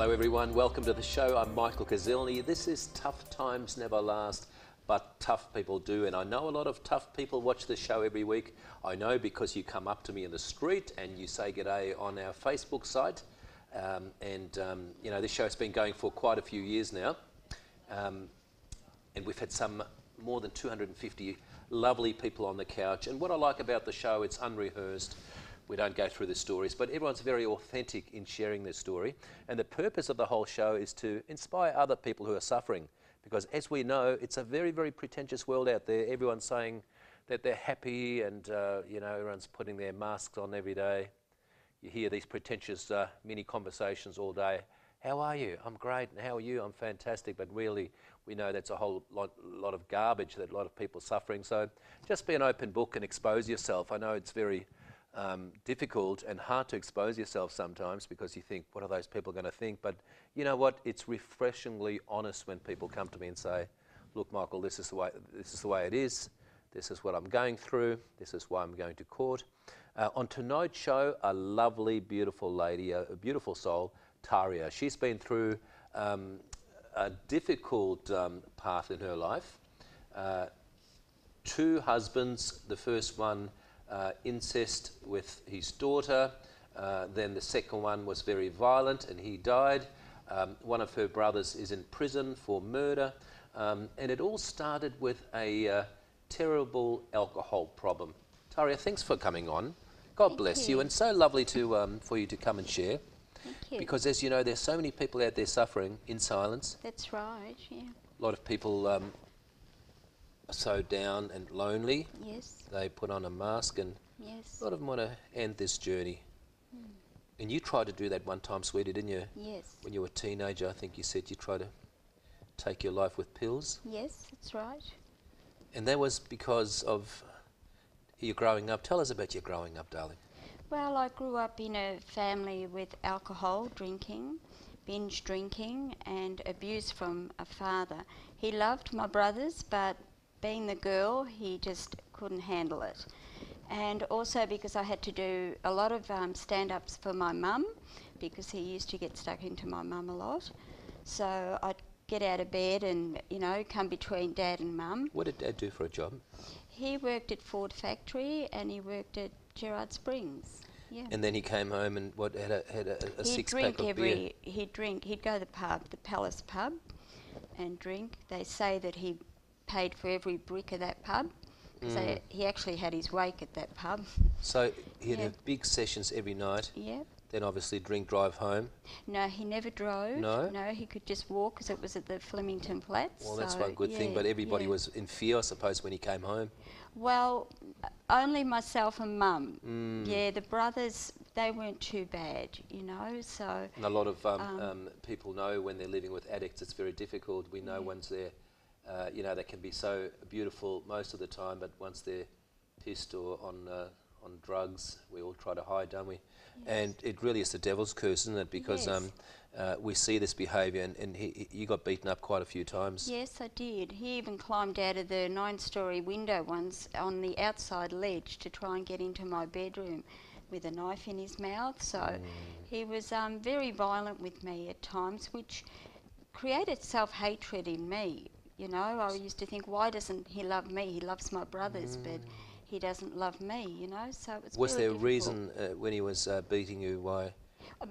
Hello, everyone. Welcome to the show. I'm Michael Kuzilny. This is Tough Times Never Last, but tough people do. And I know a lot of tough people watch the show every week. I know because you come up to me in the street and you say g'day on our Facebook site. Um, and, um, you know, this show's been going for quite a few years now. Um, and we've had some more than 250 lovely people on the couch. And what I like about the show, it's unrehearsed. We don't go through the stories, but everyone's very authentic in sharing their story. And the purpose of the whole show is to inspire other people who are suffering. Because as we know, it's a very, very pretentious world out there. Everyone's saying that they're happy and, uh, you know, everyone's putting their masks on every day. You hear these pretentious uh, mini conversations all day. How are you? I'm great. And how are you? I'm fantastic. But really, we know that's a whole lot, lot of garbage that a lot of people are suffering. So just be an open book and expose yourself. I know it's very um, difficult and hard to expose yourself sometimes because you think, what are those people going to think? But you know what? It's refreshingly honest when people come to me and say, look, Michael, this is the way, this is the way it is. This is what I'm going through. This is why I'm going to court. Uh, on tonight's show, a lovely, beautiful lady, a, a beautiful soul, Tariah. She's been through um, a difficult um, path in her life. Uh, two husbands. The first one uh, incest with his daughter. Uh, then the second one was very violent and he died. Um, one of her brothers is in prison for murder. Um, and it all started with a uh, terrible alcohol problem. Tariah, thanks for coming on. God Thank bless you. you. and so lovely to um, for you to come and share. Thank you. Because as you know, there's so many people out there suffering in silence. That's right, yeah. A lot of people um, so down and lonely. Yes, They put on a mask, and yes, a lot of them want to end this journey. Hmm. And you tried to do that one time, sweetie, didn't you? yes. When you were a teenager, I think you said you tried to take your life with pills. Yes, that's right. And that was because of you growing up. Tell us about your growing up, darling. Well, I grew up in a family with alcohol drinking, binge drinking, and abuse from a father. He loved my brothers, but being the girl, he just couldn't handle it. And also because I had to do a lot of um, stand ups for my mum, because he used to get stuck into my mum a lot. So I'd get out of bed and, you know, come between dad and mum. What did Dad do for a job? He worked at Ford Factory and he worked at Gerard Springs. Yeah. And then he came home and what had a, had a, a he'd six drink pack of every. beer. He'd drink. He'd go to the pub, the Palace pub, and drink. They say that he paid for every brick of that pub. Mm. they- he actually had his wake at that pub. So he'd Yeah. have big sessions every night. yeah. Then obviously drink, drive home. No, he never drove. No? No, he could just walk because it was at the Flemington Flats. Well, that's so, one good thing. But everybody yeah. was in fear, I suppose, when he came home. Well, only myself and mum. Mm. Yeah, the brothers, they weren't too bad, you know, so. And a lot of um, Um, um, people know when they're living with addicts, it's very difficult. We know Yeah. once they're, uh, you know, they can be so beautiful most of the time, but once they're pissed or on uh, on drugs, we all try to hide, don't we? And it really is the devil's curse, isn't it? Because Yes. um, uh, we see this behaviour, and, and he, he, you got beaten up quite a few times. Yes, I did. He even climbed out of the nine story window once on the outside ledge to try and get into my bedroom with a knife in his mouth. So Mm. he was um, very violent with me at times, which created self hatred in me. You know, I used to think, why doesn't he love me? He loves my brothers, but he doesn't love me, you know? So it was Was there a reason uh, when he was uh, beating you why?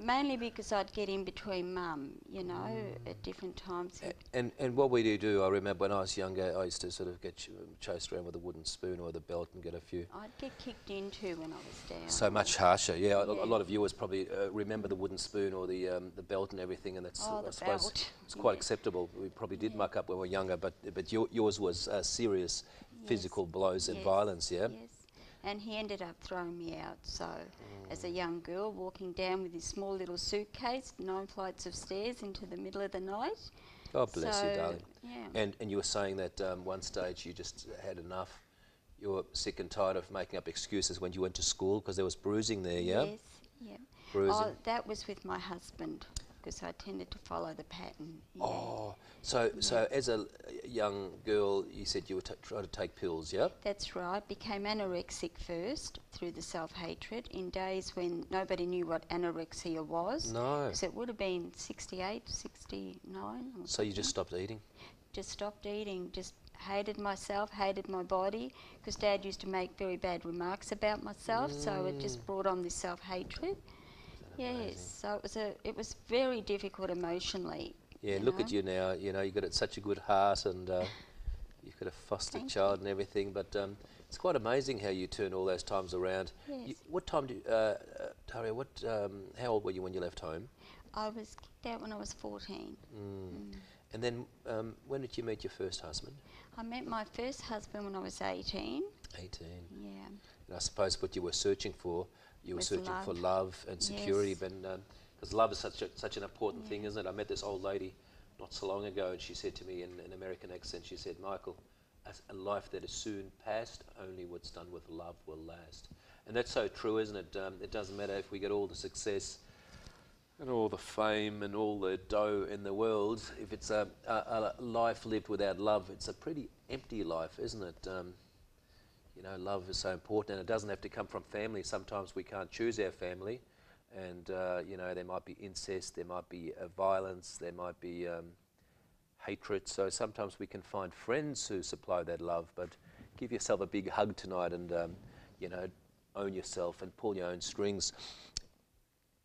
Mainly because I'd get in between mum, you know, at different times. he'd A- And and what we do do, I remember when I was younger, I used to sort of get ch- chased around with a wooden spoon or the belt and get a few. I'd get kicked into when I was down. So much harsher, yeah. A, a lot of viewers probably uh, remember the wooden spoon or the um, the belt and everything, and that's Oh, I suppose belt. it's quite Yeah. acceptable. We probably did Yeah. muck up when we were younger, but but your, yours was uh, serious physical blows and violence, yeah. Yes. And he ended up throwing me out. So, as a young girl, walking down with his small little suitcase, nine flights of stairs into the middle of the night. God bless you, darling. Yeah. And and you were saying that um, one stage you just had enough. You were sick and tired of making up excuses when you went to school because there was bruising there, yeah. Yes. Yeah. Bruising. Oh, that was with my husband. because I tended to follow the pattern. Yeah. Oh, so so as a young girl, you said you were t- trying to take pills, yeah? That's right. Became anorexic first through the self hatred in days when nobody knew what anorexia was. No. Because it would have been 68, 69. So you just stopped eating? just stopped eating, just hated myself, hated my body, because Dad used to make very bad remarks about myself, so it mm. just brought on this self-hatred. Yes, so it was a, it was very difficult emotionally. Yeah, you look at you now. You know, you've got such a good heart and uh, you've got a foster Thank child and everything. But um, it's quite amazing how you turn all those times around. You, Yes. what time do you, uh, uh, Tariah, what, um, how old were you when you left home? I was kicked out when I was 14. Mm. And then um, when did you meet your first husband? I met my first husband when I was 18. 18. Yeah, And I suppose what you were searching for, you were searching for love. love and security. Yes. But because love is such a, such an important thing, isn't it? I met this old lady not so long ago, and she said to me in an American accent, she said, "Michael, a life that is soon past, only what's done with love will last." And that's so true, isn't it? Um, it doesn't matter if we get all the success and all the fame and all the dough in the world. If it's a, a, a life lived without love, it's a pretty empty life, isn't it? Um, you know, love is so important, and it doesn't have to come from family. Sometimes we can't choose our family, and uh, you know, there might be incest, there might be uh, violence, there might be um, hatred. So sometimes we can find friends who supply that love. But give yourself a big hug tonight, and um, you know, own yourself and pull your own strings.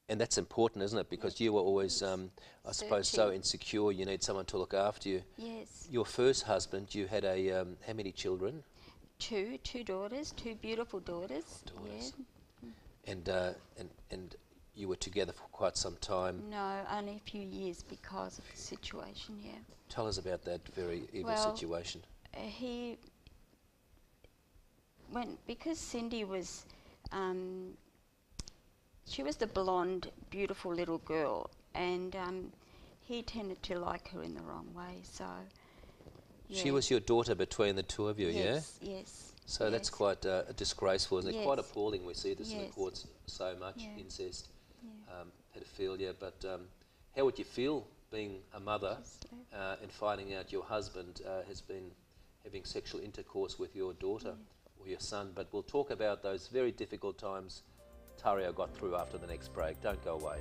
And that's important, isn't it? Because you were always, um, I suppose, so insecure. You need someone to look after you. yes. Your first husband, you had a um, how many children? Two, two daughters, two beautiful daughters. Daughters. And uh, and and you were together for quite some time. No, only a few years because of the situation, yeah. Tell us about that very evil Well, situation. uh, he went, because Cindy was um, she was the blonde, beautiful little girl, and um, he tended to like her in the wrong way. So She was your daughter between the two of you, yes, yes. yeah. So that's quite uh, disgraceful, isn't it? Quite appalling. We see this in the courts so much: Yeah. incest, Yeah. Um, pedophilia. But um, how would you feel being a mother uh, and finding out your husband uh, has been having sexual intercourse with your daughter or your son? But we'll talk about those very difficult times Tario got through after the next break. Don't go away.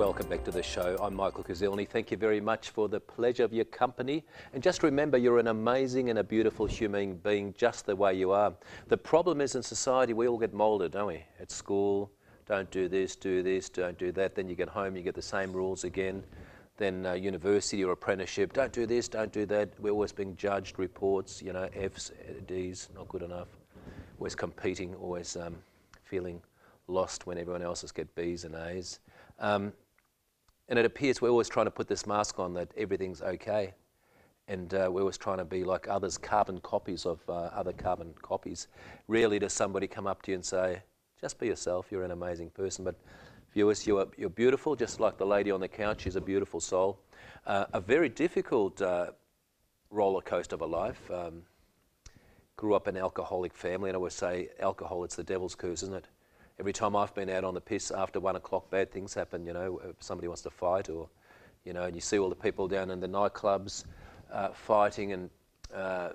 Welcome back to the show. I'm Michael Kuzilny. Thank you very much for the pleasure of your company. And just remember, you're an amazing and a beautiful human being just the way you are. The problem is in society, we all get moulded, don't we? At school, don't do this, do this, don't do that. Then you get home, you get the same rules again. Then uh, university or apprenticeship, don't do this, don't do that. We're always being judged, reports, you know, Fs, Ds, not good enough. Always competing, always um, feeling lost when everyone else has get Bs and As. Um, and it appears we're always trying to put this mask on that everything's okay. And uh, we're always trying to be like others, carbon copies of uh, other carbon copies. Rarely does somebody come up to you and say, just be yourself, you're an amazing person. But viewers, you're, you're beautiful, just like the lady on the couch, she's a beautiful soul. Uh, a very difficult uh, roller coaster of a life. Um, grew up in an alcoholic family, and I always say, alcohol, it's the devil's curse, isn't it? Every time I've been out on the piss after one o'clock, bad things happen. You know, somebody wants to fight, or you know, and you see all the people down in the nightclubs uh, fighting and uh,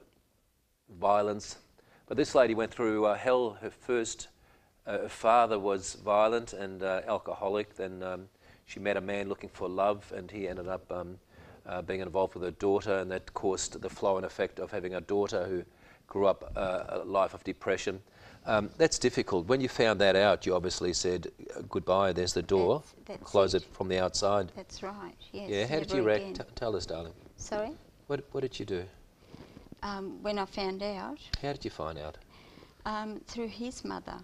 violence. But this lady went through uh, hell. Her first uh, her father was violent and uh, alcoholic. Then um, she met a man looking for love, and he ended up um, uh, being involved with her daughter, and that caused the flow and effect of having a daughter who grew up a life of depression. Um, that's difficult. When you found that out, you obviously said, uh, goodbye, there's the door, That's- that's close it. it. from the outside. That's right. Yes. yeah, how did you react? T- tell us, darling. Sorry. What, what did you do? Um, when I found out How did you find out? um, through his mother.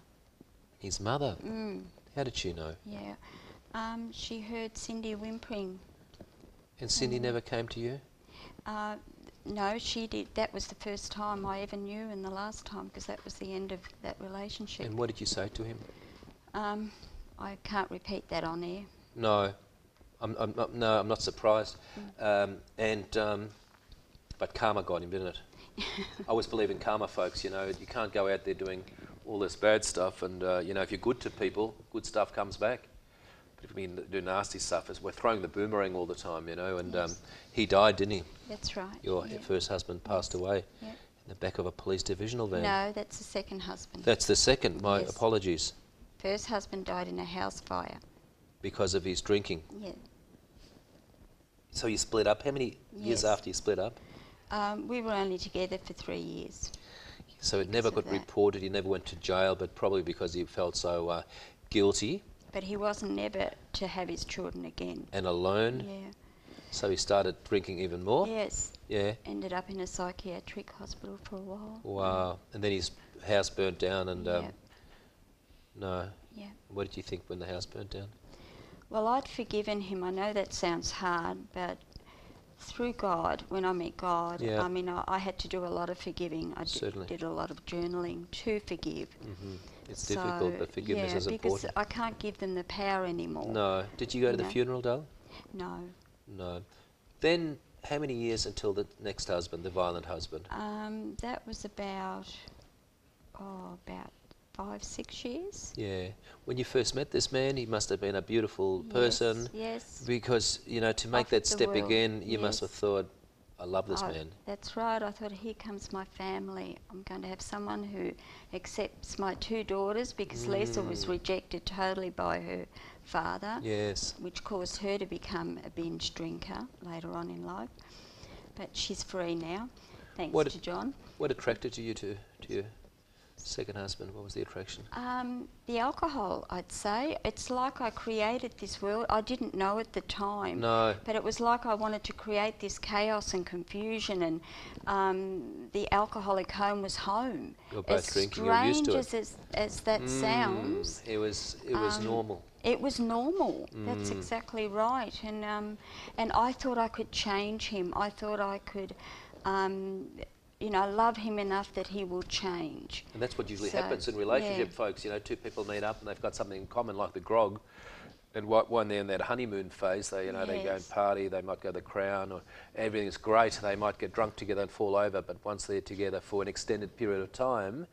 His mother. Mm, How did she know? yeah. Um, she heard Cindy whimpering. And Cindy Mm. never came to you? Uh, no, she did. That was the first time I ever knew, and the last time because that was the end of that relationship. And what did you say to him? Um, I can't repeat that on air. No, I'm, I'm not, no, I'm not surprised. Mm. Um, and um, but karma got him, didn't it? I always believe in karma, folks. You know, you can't go out there doing all this bad stuff, and uh, you know, if you're good to people, good stuff comes back. We do nasty stuff, as we're throwing the boomerang all the time, you know. And um, he died, didn't he? That's right. Your yeah. first husband passed away Yeah. in the back of a police divisional van. No, that's the second husband. That's the second. My Yes. apologies, First husband died in a house fire. because of his drinking. Yeah. So you split up. How many years after you split up? Um, we were only together for three years. So it never got reported. He never went to jail, but probably because he felt so uh, guilty But he wasn't never to have his children again. and alone. Yeah. So he started drinking even more. Yes. Yeah. Ended up in a psychiatric hospital for a while. Wow. And then his house burnt down. And um, Yeah. no. Yeah. What did you think when the house burnt down? Well, I'd forgiven him. I know that sounds hard, but through God, when I met God, Yeah. I mean, I, I had to do a lot of forgiving. I Certainly. did a lot of journaling to forgive. hmm It's So, difficult, but forgiveness yeah, is because important. I can't give them the power anymore. No. Did you go to the No. funeral, darling? No. No. Then how many years until the next husband, the violent husband? Um, that was about, oh, about five, six years. Yeah. When you first met this man, he must have been a beautiful person. Yes. Because, you know, to make Of that step world, again, you must have thought, I love this I- man. That's right. I thought, here comes my family. I'm going to have someone who accepts my two daughters because Lisa was Mm. rejected totally by her father, Yes. which caused her to become a binge drinker later on in life. But she's free now, thanks What- to John. What attracted you to, to your second husband? What was the attraction? Um, the alcohol, I'd say. It's like I created this world. I didn't know at the time. No. But it was like I wanted to create this chaos and confusion, and um, the alcoholic home was home. You're both as drinking, you're used to it. strange as, as that sounds, Mm, It was, it was um, normal. it was normal. That's Mm. exactly right. And um, and I thought I could change him. I thought I could, um, you know, love him enough that he will change. And that's what usually So, happens in relationship, yeah. folks. You know, two people meet up and they've got something in common, like the grog. And wh- when they're in that honeymoon phase, they, you know, they go and party, they might go to the crown, or everything's great. They might get drunk together and fall over, but once they're together for an extended period of time,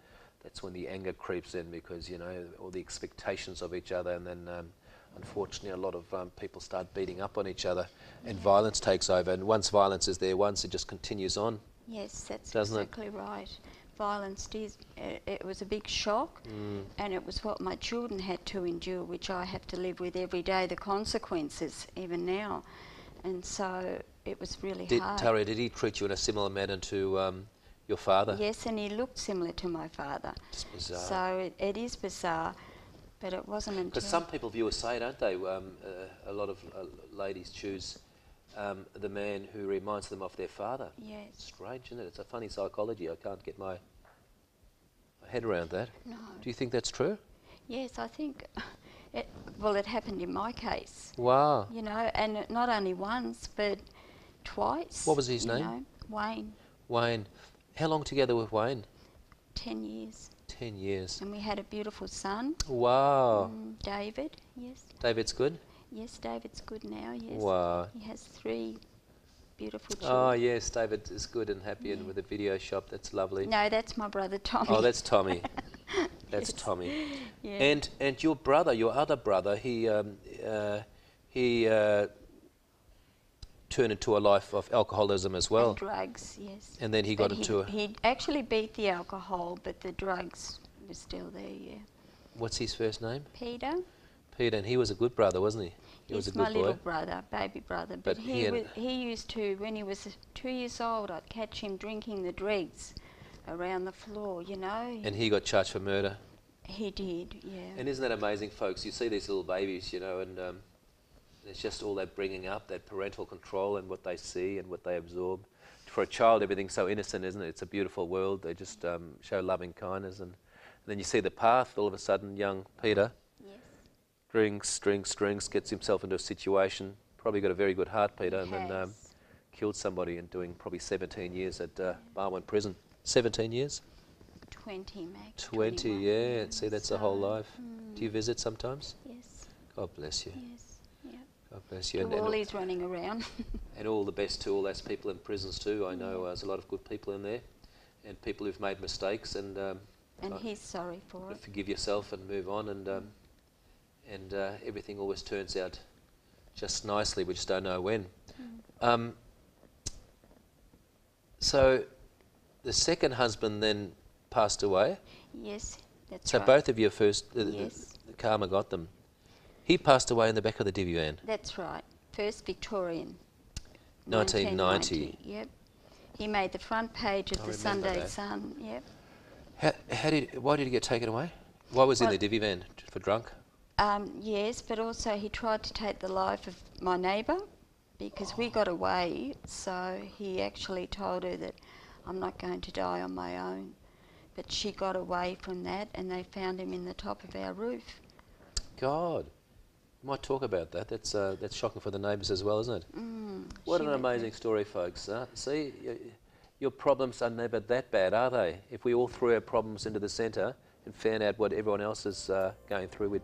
that's when the anger creeps in because, you know, all the expectations of each other. And then, um, unfortunately, a lot of um, people start beating up on each other and violence takes over. And once violence is there once, it just continues on. Yes, that's Doesn't it? exactly right. Violence is, it, it was a big shock, Mm. and it was what my children had to endure, which I have to live with every day, the consequences, even now. And so it was really Did, hard. Tara, did he treat you in a similar manner to um, your father? Yes, and he looked similar to my father. It's bizarre. So it, it is bizarre, but it wasn't until. Because some people view us say, don't they? Um, uh, a lot of uh, ladies choose um, the man who reminds them of their father. Yes. Strange, isn't it? It's a funny psychology. I can't get my, head around that. No. Do you think that's true? Yes, I think. It, well, it happened in my case, Wow. you know, and not only once, but twice. What was his name? know. Wayne. Wayne. How long together with Wayne? 10 years. Ten years. And we had a beautiful son, Wow. mm, David. Yes. David's good? Yes, David's good now. Yes. Wow. He has three beautiful children. Oh, yes, David is good and happy and with a video shop. That's lovely. No, that's my brother Tommy. Oh, that's Tommy. That's Yes. Tommy. Yeah. And and your brother, your other brother, he um, uh, he uh, turned into a life of alcoholism as well. And drugs, yes. And then he But got into a, He actually beat the alcohol, but the drugs were still there, yeah. what's his first name? Peter? Peter, and he was a good brother, wasn't he? He was He's a my little boy. brother, baby brother. But But, he he, he used to, when he was two years old, I'd catch him drinking the dregs around the floor, you know. And he got charged for murder. he did, yeah. And isn't that amazing, folks? You see these little babies, you know, and um, it's just all that bringing up, that parental control and what they see and what they absorb. For a child, everything's so innocent, isn't it? It's a beautiful world. They just um, show loving kindness. And, and then you see the path, all of a sudden, young Peter. Drinks, drinks, drinks, gets himself into a situation. Probably got a very good heart, Peter, he and then um, killed somebody and doing probably 17 years at uh, Barwon Prison. 17 years? 20, Max. 20, 21, yeah. See, that's a whole life. mm, Do you visit sometimes? Yes. God bless you. Yes. Yeah. God bless you. And, and, he's running around. and all the best to all those people in prisons too. I know uh, there's a lot of good people in there, and people who've made mistakes, and um, and he's sorry for it. forgive yourself and move on, and um, and uh, everything always turns out just nicely. We just don't know when. Um, so, the second husband then passed away. Yes, that's So right. So both of your first, uh, the- Yes. karma got them. He passed away in the back of the divvy van. That's right. First Victorian. 1990. Yep. He made the front page of I the Sunday that. Sun. Yep. How, how did? Why did he get taken away? Why was he in the divvy van for drunk? Um, yes, but also he tried to take the life of my neighbour because we got away. So he actually told her that I'm not going to die on my own. But she got away from that and they found him in the top of our roof. God, we might talk about that. That's uh, that's shocking for the neighbours as well, isn't it? Mm, What an amazing story, folks. Uh, see, your problems are never that bad, are they? If we all threw our problems into the centre and found out what everyone else is uh, going through, we'd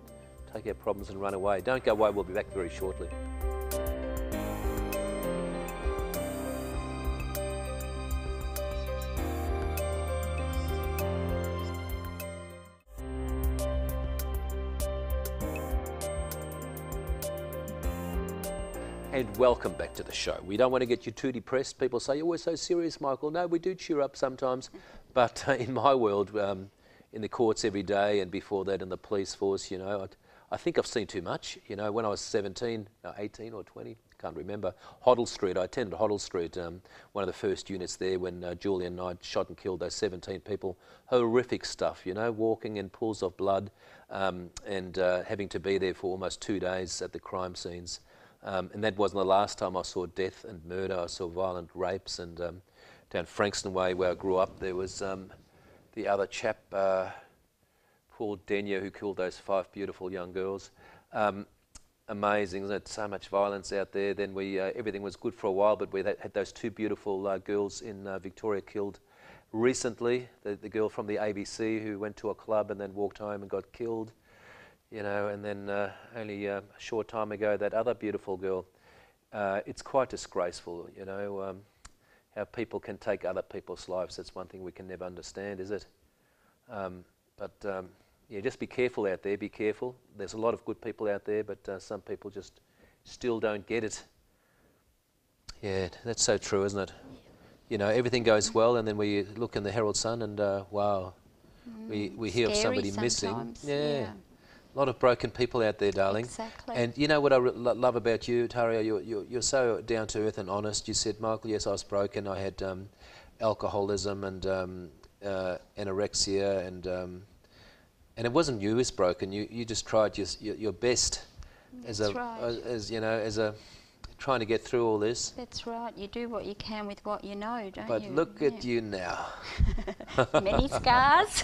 take our problems and run away. Don't go away, we'll be back very shortly. And welcome back to the show. We don't want to get you too depressed. People say, You're always so serious, Michael. No, we do cheer up sometimes. But uh, in my world, um, in the courts every day and before that in the police force, you know, I, I think I've seen too much. You know, when I was 17, uh, 18 or 20, can't remember, Hoddle Street, I attended Hoddle Street, um, one of the first units there when uh, Julian Knight shot and killed those 17 people. Horrific stuff, you know, walking in pools of blood um, and uh, having to be there for almost two days at the crime scenes. Um, and that wasn't the last time I saw death and murder. I saw violent rapes. And um, down Frankston Way, where I grew up, there was um, the other chap, uh, Paul Denyer, who killed those five beautiful young girls. Um, amazing, isn't it? So much violence out there. Then we, uh, everything was good for a while, but we had had those two beautiful uh, girls in uh, Victoria killed recently. The, the girl from the ABC who went to a club and then walked home and got killed you know, and then uh, only uh, a short time ago, that other beautiful girl. Uh, it's quite disgraceful, you know, um, how people can take other people's lives. That's one thing we can never understand, is it? Um, but um, yeah, just be careful out there. Be careful. There's a lot of good people out there, but uh, some people just still don't get it. Yeah, that's so true, isn't it? You know, everything goes well, and then we look in the Herald Sun, and uh, wow, we we hear of Mm, somebody missing. Yeah. yeah. A lot of broken people out there, darling. Exactly. And you know what I love about you, Tariah? You're, you're, you're so down to earth and honest. You said, Michael, yes, I was broken. I had um, alcoholism and um, uh, anorexia, and um, and it wasn't you who's broken. You you just tried your your, your best as a right. as, you know as a trying to get through all this. That's right. You do what you can with what you know, don't But you? But look at you now. Many scars.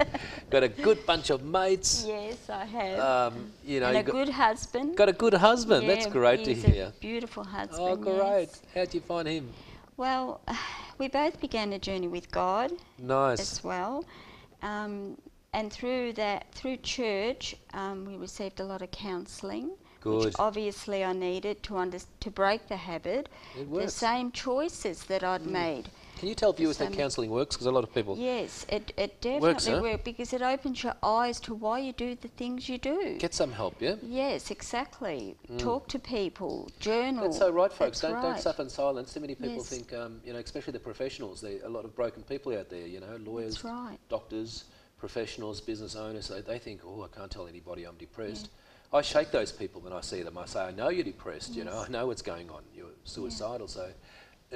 Got a good bunch of mates. yes, I have. Um, you know, and a good husband. got a good husband. That's Yeah, great to hear. A beautiful husband. Oh, great. yes. How'd you find him? Well, we both began a journey with God Nice. as well. Um, and through that, through church, um, we received a lot of counselling, Good. which obviously I needed to under, to break the habit. It The works. Mm. same choices that I'd made. Can you tell viewers that counselling works? Because a lot of people. Yes, it, it definitely Works, huh? worked because it opens your eyes to why you do the things you do. Get some help, yeah? yes, exactly. Talk to people, journal. Mm. That's so right, folks. That's don't don't suffer in silence. Too many people Yes. think, um, you know, especially the professionals. There are a lot of broken people out there. You know, lawyers, right. doctors, professionals, business owners. They, they think, oh, I can't tell anybody I'm depressed. I shake those people when I see them. I say, I know you're depressed. You know, I know what's going on. You're suicidal. So,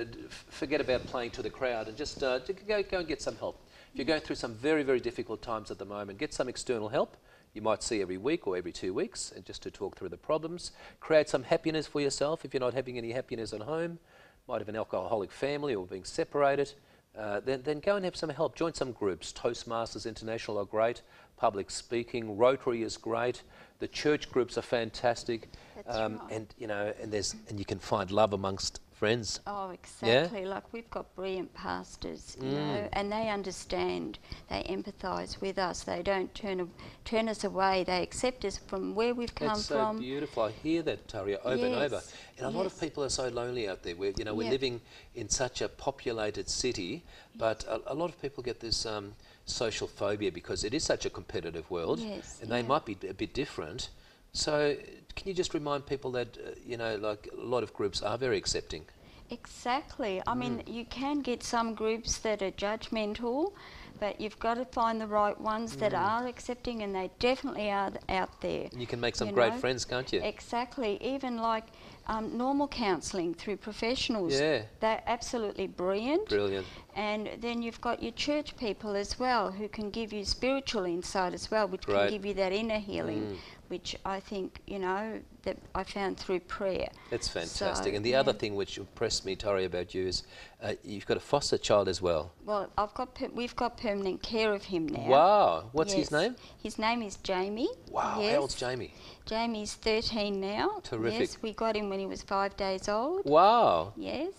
uh, forget about playing to the crowd and just uh, go go and get some help. If you're going through some very very difficult times at the moment, get some external help. You might see every week or every two weeks, and just to talk through the problems. Create some happiness for yourself if you're not having any happiness at home. Might have an alcoholic family or being separated. Uh, then, then go and have some help. Join some groups. Toastmasters International are great. Public speaking, Rotary is great. The church groups are fantastic. Um, right. And you know, and there's and you can find love amongst friends. Oh, exactly. Like we've got brilliant pastors, you Mm. know, and they understand. They empathise with us. They don't turn a, turn us away. They accept us from where we've come That's so from. beautiful. I hear that, Tariah, over and over. Yes, And a lot of people are so lonely out there. We're, you know, we're Yeah. living in such a populated city, but a, a lot of people get this um, social phobia because it is such a competitive world, Yes, and they might be a bit different. So, can you just remind people that uh, you know, like a lot of groups are very accepting. Exactly. I mean, Mm. you can get some groups that are judgmental, but you've got to find the right ones that Mm. are accepting, and they definitely are th- out there. And you can make some great know? friends, can't you? Exactly. Even like um, normal counselling through professionals. Yeah. They're absolutely brilliant. Brilliant. And then you've got your church people as well who can give you spiritual insight as well, which Great. can give you that inner healing, Mm. Which I think, you know, that I found through prayer. That's fantastic. So, and the other thing which impressed me, Tori, about you is uh, you've got a foster child as well. Well, I've got per- we've got permanent care of him now. Wow. What's his name? His name is Jamie. Wow. Yes. How old's Jamie? Jamie's 13 now. Terrific. Yes, we got him when he was five days old. Wow. Yes.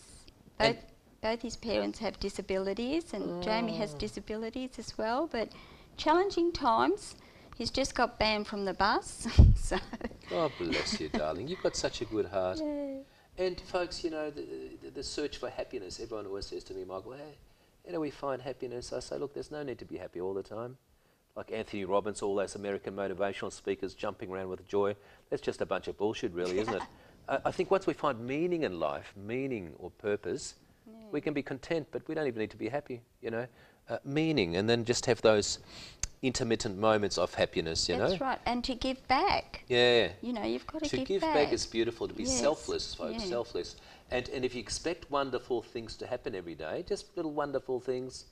And- Both, both his parents have disabilities, and Jamie has Oh. disabilities as well, but challenging times. He's just got banned from the bus, so. God bless you, darling. You've got such a good heart. Yeah. And folks, you know, the, the, the search for happiness, everyone always says to me, Michael, hey, how do we find happiness? I say, look, there's no need to be happy all the time. Like Anthony Robbins, all those American motivational speakers jumping around with joy. That's just a bunch of bullshit, really, isn't it? I, I think once we find meaning in life, meaning or purpose, we can be content, but we don't even need to be happy, you know. Uh, meaning, and then just have those intermittent moments of happiness, you That's know. That's right, and to give back. Yeah. You know, you've got to, To give, give back. is beautiful. To be Yes, selfless, folks. yeah. Selfless. And and if you expect wonderful things to happen every day, just little wonderful things,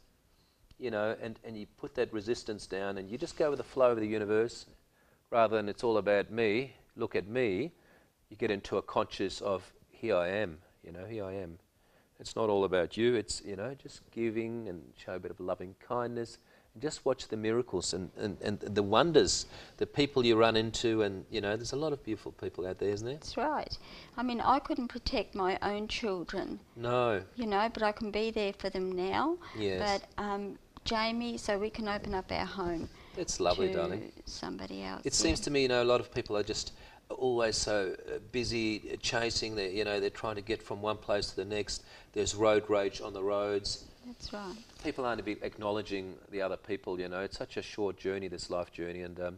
you know, and, and you put that resistance down and you just go with the flow of the universe rather than it's all about me, look at me, you get into a conscious of here I am, you know, here I am. It's not all about you, it's, you know, just giving and show a bit of loving kindness just watch the miracles and, and, and the wonders, the people you run into and, you know, there's a lot of beautiful people out there, isn't there? That's right. I mean, I couldn't protect my own children, No. you know, but I can be there for them now. Yes. But um, Jamie, so we can open up our home It's lovely, to darling. somebody else. It yeah. seems to me, you know, a lot of people are just always so uh, busy chasing. They, you know, they're trying to get from one place to the next. There's road rage on the roads. That's right. People aren't be acknowledging the other people. You know, it's such a short journey, this life journey, and um,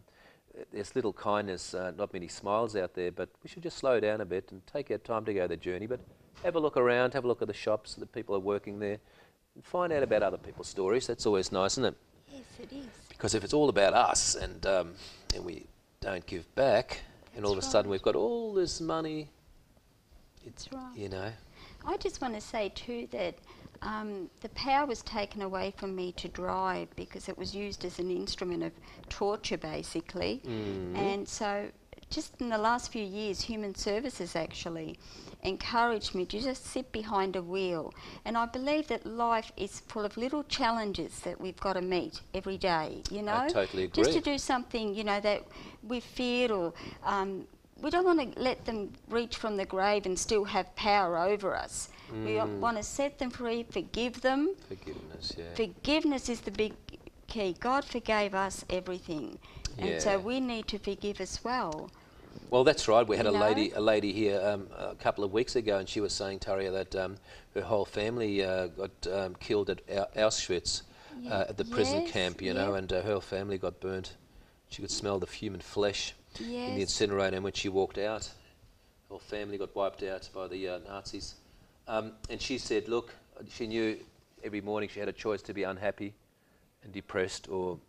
there's little kindness, uh, not many smiles out there. But we should just slow down a bit and take our time to go the journey. But have a look around, have a look at the shops, the people are working there, and find out about other people's stories. That's always nice, isn't it? Yes, it is. Because if it's all about us and um, and we don't give back, and all of a That's sudden we've got all this money, That's right. you know. I just want to say too that um, the power was taken away from me to drive because it was used as an instrument of torture, basically. Mm. And so, just in the last few years, Human Services actually encouraged me to just sit behind a wheel. And I believe that life is full of little challenges that we've got to meet every day. You know, I totally just to do something you know that we feared or. Um, we don't want to let them reach from the grave and still have power over us. We Mm. want to set them free, forgive them. Forgiveness, yeah. Forgiveness is the big key. God forgave us everything. And so we need to forgive as well. Well, that's right. We had a You lady, a lady here um, a couple of weeks ago, and she was saying, Tariah, that um, her whole family uh, got um, killed at Auschwitz, Yeah. uh, at the prison Yes, camp, you know, and uh, her family got burnt. She could smell the human flesh in the incinerator, and when she walked out, her family got wiped out by the uh, Nazis. Um, and she said, look, she knew every morning she had a choice to be unhappy and depressed, or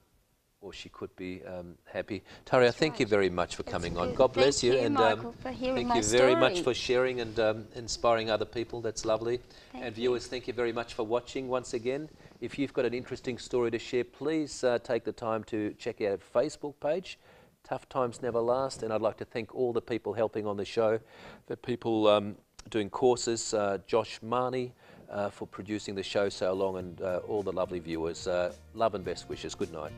or she could be um, happy. Tariah, That's thank you very much for That's coming on. God bless Thank you, you, and Michael, for hearing thank you very much for sharing and um, inspiring other people. That's lovely. Thank and you. viewers, thank you very much for watching once again. If you've got an interesting story to share, please uh, take the time to check out our Facebook page. Tough times never last, and I'd like to thank all the people helping on the show, the people um, doing courses, uh, Josh Marnie uh, for producing the show so long, and uh, all the lovely viewers. Uh, love and best wishes. Good night.